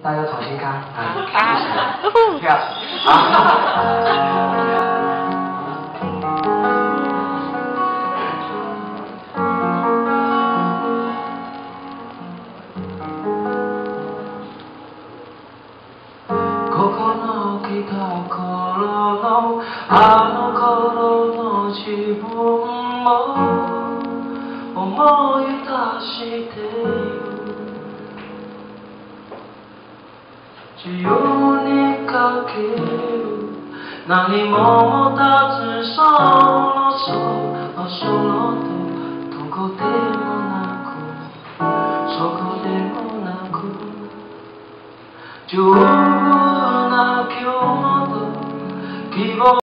大家重新看，啊，啊不要，啊。ここのあの頃の自分も思い出してる潮にかける何も持たずそのそろその手どこでもなくそこでもなく丈夫な今日の希望